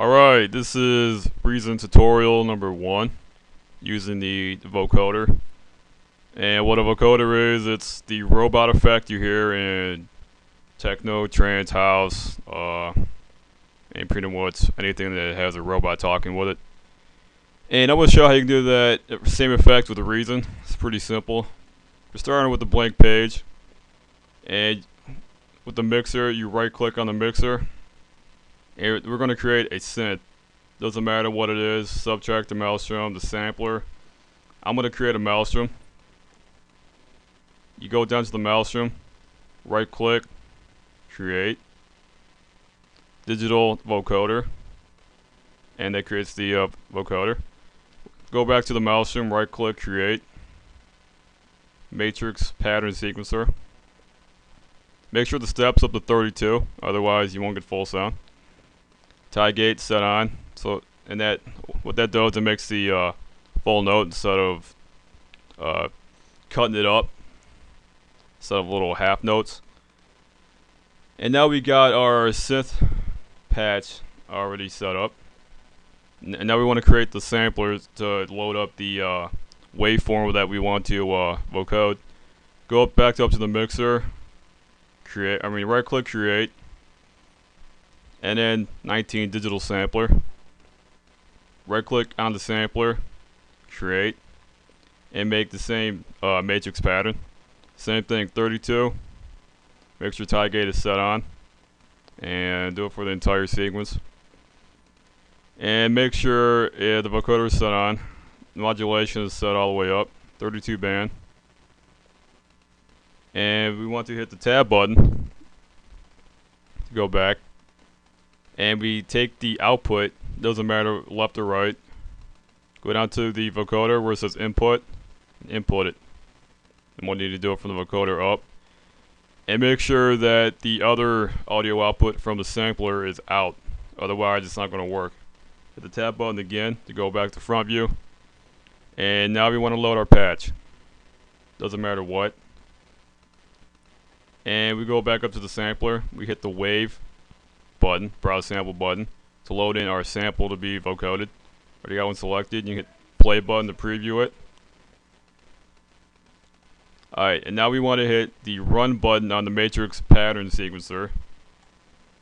Alright, this is Reason tutorial number one using the vocoder. And what a vocoder is, it's the robot effect you hear in techno, trance, house, uh, and pretty much anything that has a robot talking with it. And I'm going to show how you can do that same effect with a Reason. It's pretty simple. We're starting with a blank page. And with the mixer, you right click on the mixer we're going to create a synth. Doesn't matter what it is, Subtractor the Malström, the sampler. I'm going to create a Malström. You go down to the Malström, right click, create, digital vocoder, and that creates the uh, vocoder. Go back to the Malström, right click, create, matrix pattern sequencer. Make sure the step's up to 32, otherwise you won't get full sound tie gate set on. So and that what that does it makes the uh, full note instead of uh, cutting it up instead of little half notes. And now we got our synth patch already set up. And now we want to create the samplers to load up the uh, waveform that we want to uh, vocode. Go up, back up to the mixer. Create. I mean, right click, create and then 19 digital sampler. Right click on the sampler, create, and make the same uh, matrix pattern. Same thing, 32. Make sure tie gate is set on, and do it for the entire sequence. And make sure the vocoder is set on. Modulation is set all the way up, 32 band. And we want to hit the tab button to go back and we take the output, doesn't matter left or right, go down to the vocoder where it says input, input it. And we'll need to do it from the vocoder up. And make sure that the other audio output from the sampler is out, otherwise it's not going to work. Hit the tab button again to go back to front view. And now we want to load our patch. Doesn't matter what. And we go back up to the sampler, we hit the wave, button, browse sample button, to load in our sample to be vocoded. Already got one selected. You hit play button to preview it. Alright, and now we want to hit the run button on the matrix pattern sequencer.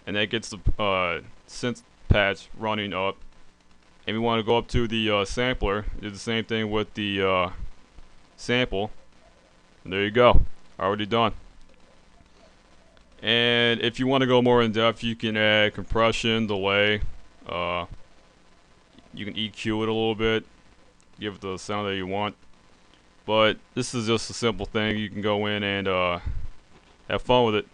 And that gets the uh, synth patch running up. And we want to go up to the uh, sampler, do the same thing with the uh, sample. And there you go, already done. And if you want to go more in depth, you can add compression, delay. Uh, you can EQ it a little bit, give it the sound that you want. But this is just a simple thing. You can go in and uh, have fun with it.